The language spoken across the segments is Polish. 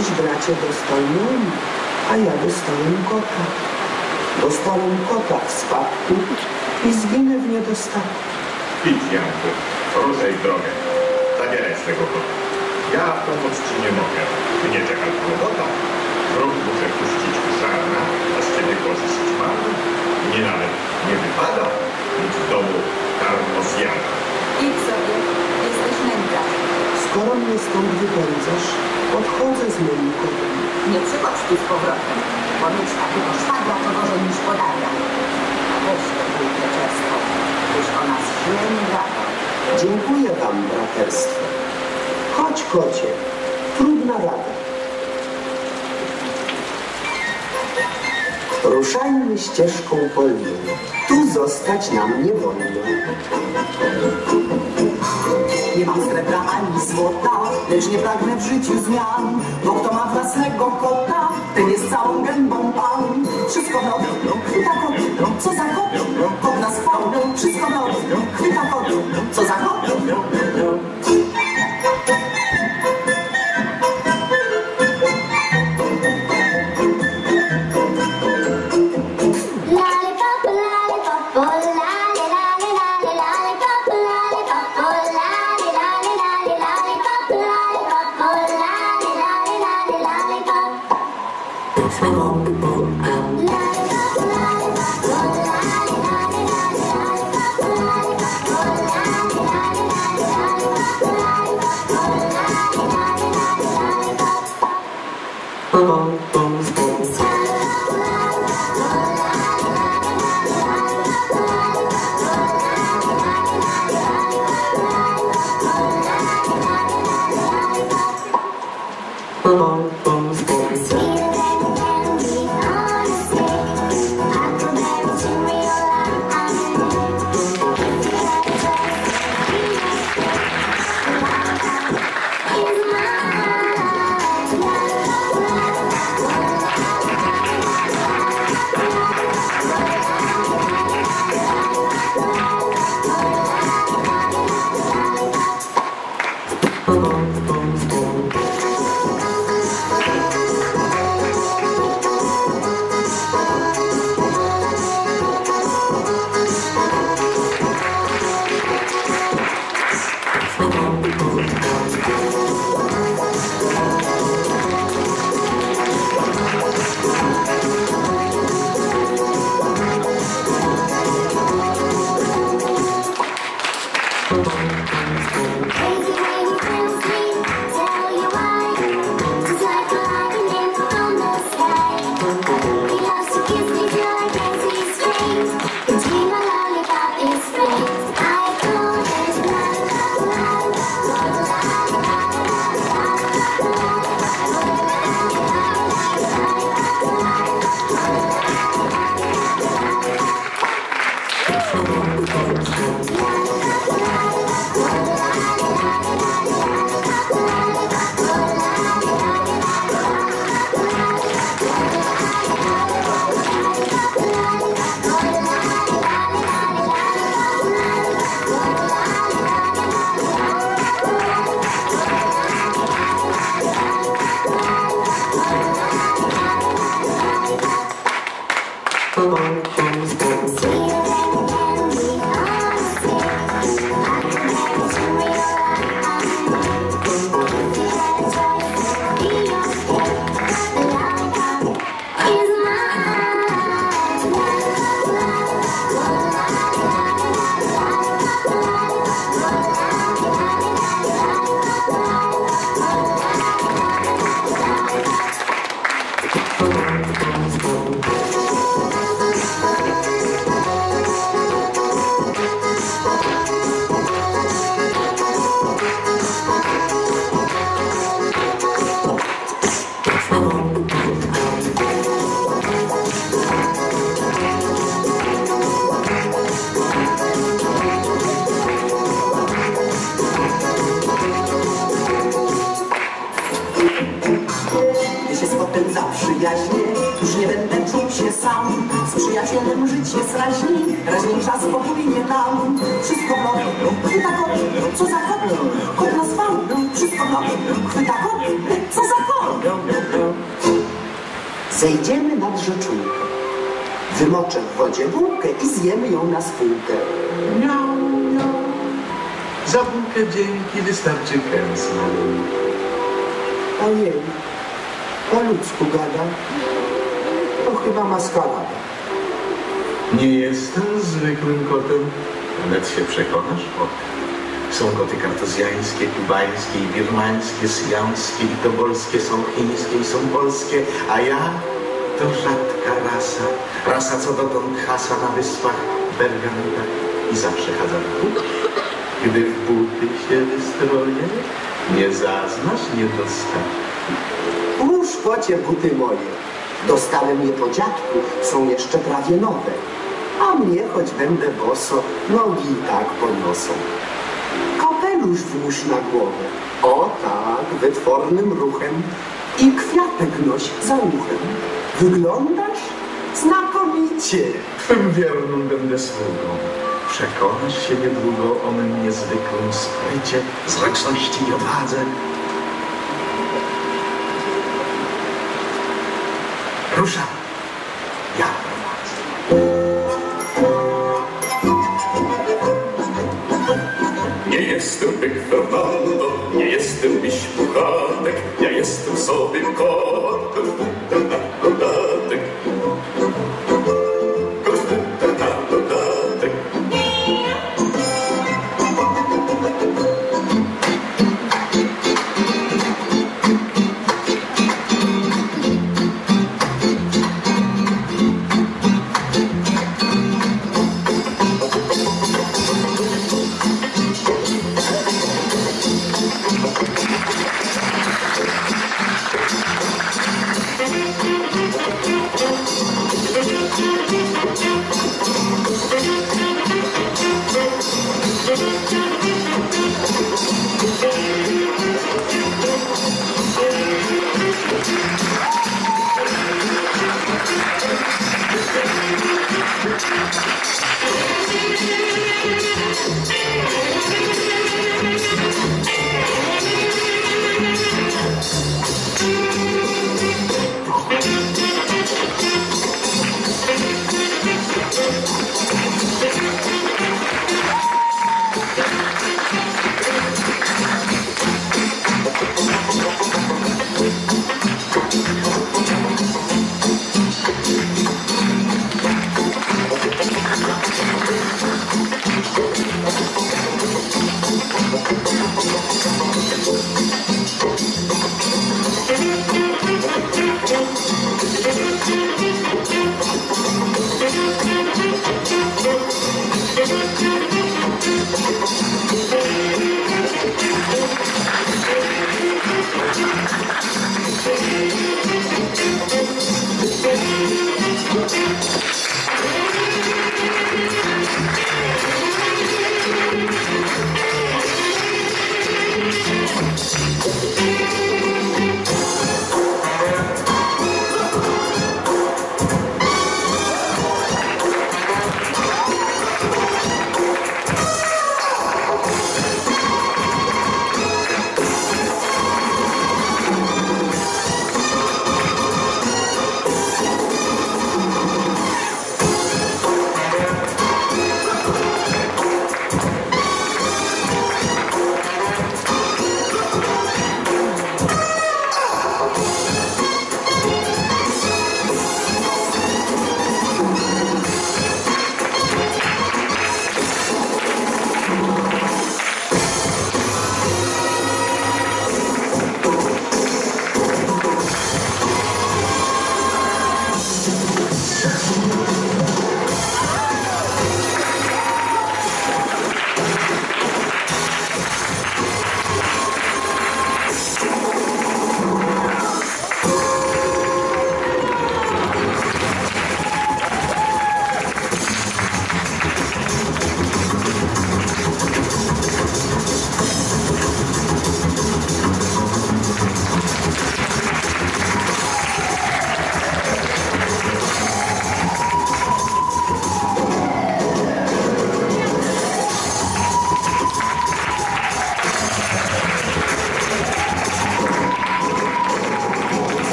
Tyś, bracie, dostał mój, a ja dostałem kota. Dostałem kota w spadku i zginę w niedostatku. Idź, Janku, ruszaj w drogę. Zabieraj swego kota. Ja pomóc ci nie mogę. Ty nie czekaj kłopota. Rok muszę puścić żarna, a z ciebie korzyść mam. Mnie nawet nie wypada mieć w domu karmozjana. Idź sobie, jesteś mędrem. Skoro mnie stąd wypędzasz, odchodzę z moim kotem. Nie przychodź tu z powrotem, bo mieć takiego szwagra to gorzej niż podaria. A weź to wielkie czerstwo, byś o nas źle. Dziękuję wam, braterstwo. Chodź, kocie, trudna rada. Ruszajmy ścieżką polną, tu zostać nam nie wolno. Nie mam srebra ani złota, lecz nie pragnę w życiu zmian. Bo kto ma własnego kota, ten jest całą gębą pan. Już nie będę czuł się sam. Z przyjacielem żyć jest raźniej, raźniejsza spokój nie dam. Wszystko w chwyta kot, co za kot, kot na spał. Wszystko w chwyta kot, co za kot. Zejdziemy nad rzeczulkę. Wymoczę w wodzie bułkę i zjemy ją na spółkę. Miau, miau. Za bułkę dzięki wystarczy kęsna. Ojej, po ludzku gada. To chyba maskarada. Nie jestem zwykłym kotem. Wnet się przekonasz o tym. Są koty kartezjańskie, kubańskie birmańskie, syjamskie i tobolskie, są chińskie i są polskie, a ja to rzadka rasa. Rasa, co dotąd hasa na wyspach Bergamuda i zawsze chadza w but. Gdy w buty się wystroję, nie zaznasz niedostatku. Łóż kocie buty moje. Dostałem je po dziadku, są jeszcze prawie nowe. A mnie, choć będę boso, nogi i tak poniosą. Kapelusz włóż na głowę. O tak, wytwornym ruchem. I kwiatek noś za uchem. Wyglądasz znakomicie. Twym wiernym będę sługą. Przekonasz się niedługo o mym niezwykłym sprycie, zręczności i odwadze. Ruszam. Ja. Nie jestem Fernando, nie jestem miś puchatek, ja jestem sobie kot,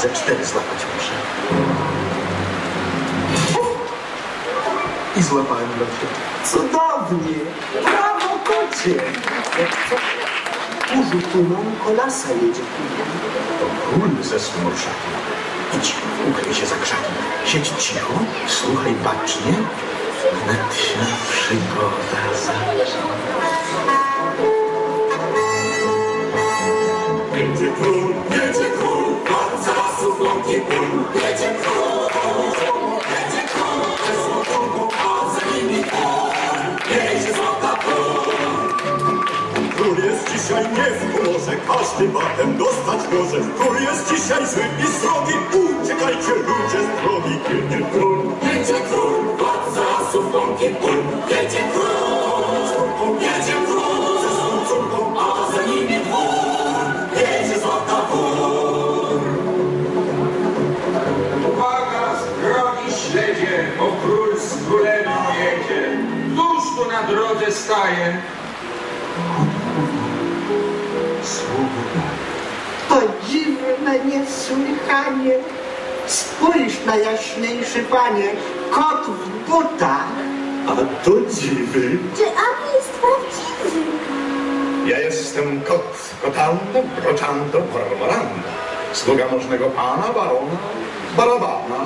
ze cztery złapać muszę. I złapałem locie. Cudownie! Brawo, kocie! Kurzu płyną, kolasa jedzie płyną. To król ze snu Idź, ukryj się za krzakiem. Siedź cicho, słuchaj bacznie. Wnet się przygoda zaczyna. Będzie trudno. Dzisiaj nie w humorze, każdy batem dostać może. Król jest dzisiaj zły i srogi, uciekajcie ludzie z drogi. Jedzie król, jedzie król, bardzo lasów łąki ból. Jedzie król, jedzie król, ze złotą a za nimi dwór. Jedzie złota król. Uwaga, drogi śledzie, bo król z królewną jedzie. Któż tu na drodze staje? Dziwne niesłychanie. Spójrz na jaśniejszy panie, kot w butach. A to dziwy. Czy Ami jest prawdziwy? Ja jestem kot Kotando, Brociando, Mormoranda. Sługa możnego pana, barona, barabana.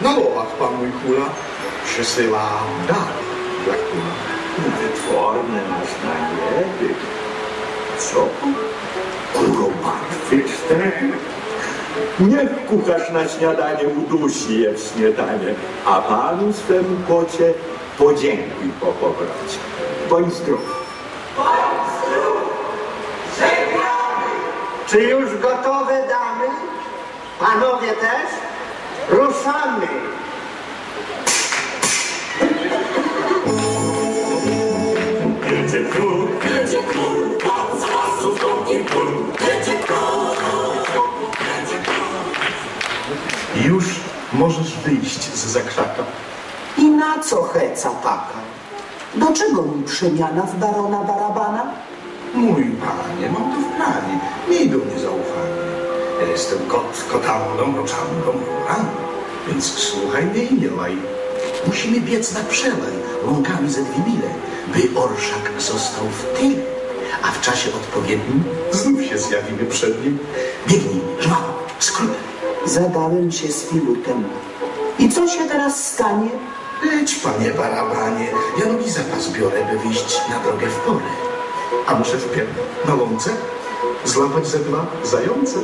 Na łowach pan mój kula przysyła dar dla króla. Wytworny masz na niebie. Co? Te? Niech kucharz na śniadanie udusi je w śniadanie, a panu swemu kocie podziękuj po powrocie. Bądź zdrów. Czy już gotowe damy? Panowie też? Ruszamy! Jedzie król, jedzie król, pan z lasów drogi ból. Jedzie król, jedzie król. Już możesz wyjść z zakrzaka. I na co heca taka? Do czego mi przemiana w barona Barabana? Mój panie, mam to w planie. Miej do mnie zaufanie. Ja jestem kot, kotandą, mroczandą, randą. Więc słuchaj mnie i nie łaj. Musimy biec na przełaj, łąkami ze dwie mile, by orszak został w tyle. A w czasie odpowiednim znów się zjawimy przed nim. Biegnij, żwawo, królem. Zadałem się z filutem. I co się teraz stanie? Leć, panie barabanie, ja nogi zapas biorę, by wyjść na drogę w porę. A muszę wpierw na łące złapać ze dwa zające.